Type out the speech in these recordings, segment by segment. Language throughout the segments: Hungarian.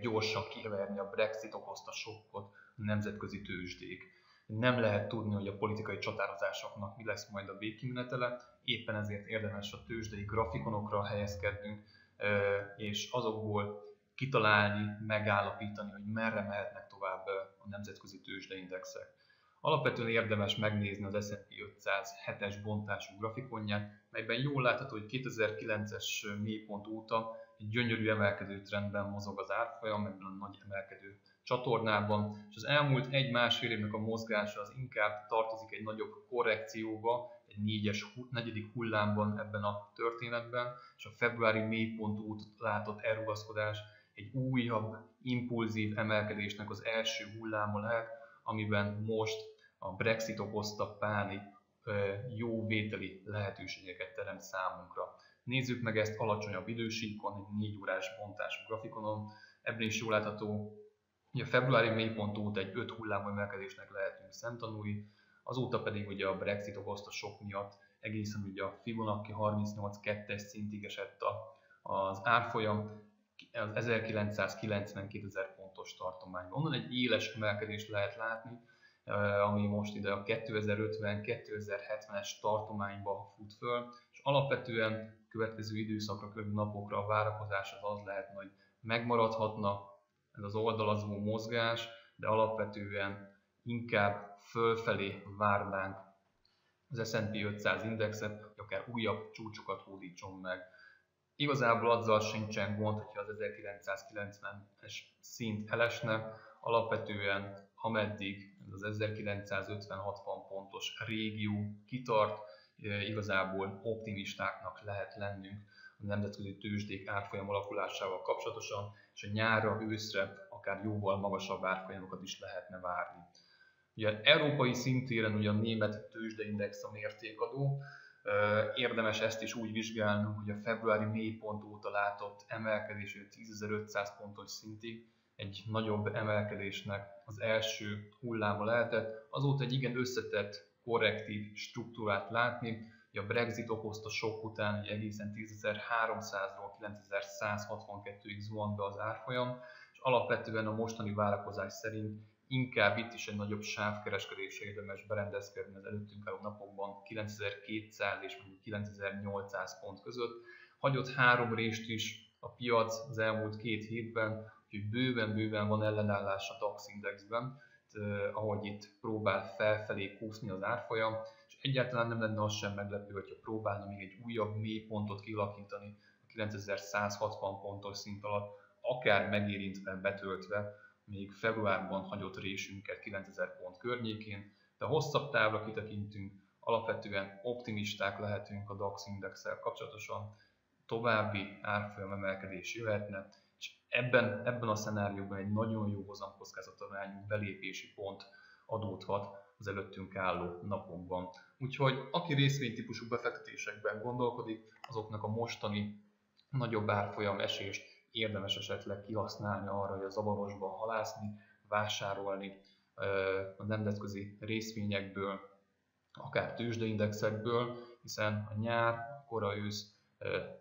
gyorsan kiverni a Brexit okozta sokkot a nemzetközi tőzsdék. Nem lehet tudni, hogy a politikai csatározásoknak mi lesz majd a végkimenetele, éppen ezért érdemes a tőzsdei grafikonokra helyezkednünk, és azokból kitalálni, megállapítani, hogy merre mehetnek tovább a nemzetközi tőzsdeindexek. Alapvetően érdemes megnézni az S&P 500 7-es bontású grafikonját, melyben jól látható, hogy 2009-es mélypont óta egy gyönyörű emelkedő trendben mozog az árfolyam, ebben a nagy emelkedő csatornában, és az elmúlt egy-másfél évnek a mozgása az inkább tartozik egy nagyobb korrekcióba, egy négyes, negyedik hullámban ebben a történetben, és a februári mélypont út látott elrugaszkodás egy újabb, impulzív emelkedésnek az első hulláma lehet, amiben most a Brexit okozta pánik jó vételi lehetőségeket teremt számunkra. Nézzük meg ezt alacsonyabb idősíkon, egy 4 órás bontású grafikonon. Ebben is jól látható, hogy a februári mélypont óta egy 5 hullámú emelkedésnek lehetünk szemtanúi, azóta pedig ugye a Brexit okozta sok miatt egészen ugye a Fibonacci 38.2-es szintig esett az árfolyam, az 1990-2000 pontos tartományban. Onnan egy éles emelkedést lehet látni, ami most ide a 2050-2070-es tartományba fut föl, és alapvetően következő időszakra, következő napokra a várakozás az az lehet, hogy megmaradhatna ez az oldalazó mozgás, de alapvetően inkább fölfelé várnánk az S&P 500 indexet, hogy akár újabb csúcsokat hódítson meg. Igazából azzal sincsen gond, hogyha az 1990-es szint elesne, alapvetően ameddig az 1950-60 pontos régió kitart, igazából optimistáknak lehet lennünk a nemzetközi tőzsdék árfolyam alakulásával kapcsolatosan, és a nyárra, őszre akár jóval magasabb árfolyamokat is lehetne várni. Ugye európai szintéren ugye a német tőzsdeindex a mértékadó, érdemes ezt is úgy vizsgálnunk, hogy a februári mélypont óta látott emelkedés 10.500 pontos szintig egy nagyobb emelkedésnek az első hulláma lehetett. Azóta egy igen összetett, korrektív struktúrát látni, a Brexit okozta sok után hogy egészen 10.300-ról 9.162-ig zuhant be az árfolyam, és alapvetően a mostani várakozás szerint inkább itt is egy nagyobb sávkereskedésre érdemes berendezkedni az előttünk álló napokban 9200 és 9800 pont között. Hagyott három részt is a piac az elmúlt két hétben, úgyhogy bőven-bőven van ellenállás a DAX indexben, ahogy itt próbál felfelé kúszni az árfolyam, és egyáltalán nem lenne az sem meglepő, hogyha próbálna még egy újabb mélypontot kilakítani a 9160 pontos szint alatt, akár megérintve, betöltve még februárban hagyott résünket 9000 pont környékén, de hosszabb távra kitekintünk, alapvetően optimisták lehetünk a DAX indexel kapcsolatosan, további árfolyam emelkedés jöhetne, és ebben, ebben a szenárióban egy nagyon jó hozamkockázat belépési pont adódhat az előttünk álló napokban. Úgyhogy aki részvénytípusú befektetésekben gondolkodik, azoknak a mostani nagyobb árfolyam esést érdemes esetleg kihasználni arra, hogy a zavarosban halászni, vásárolni a nemzetközi részvényekből, akár tőzsdeindexekből, hiszen a nyár, a kora ősz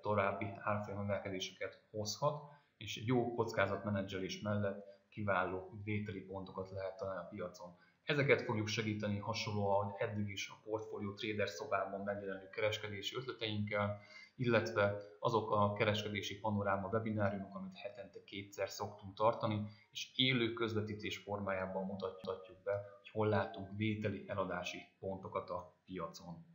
további árfolyam emelkedéseket hozhat, és jó kockázatmenedzselés mellett kiváló vételi pontokat lehet találni a piacon. Ezeket fogjuk segíteni hasonlóan, ahogy eddig is a Portfolio Trader szobában megjelenő kereskedési ötleteinkkel, illetve azok a kereskedési panoráma webináriumok, amit hetente kétszer szoktunk tartani, és élő közvetítés formájában mutatjuk be, hogy hol látunk vételi eladási pontokat a piacon.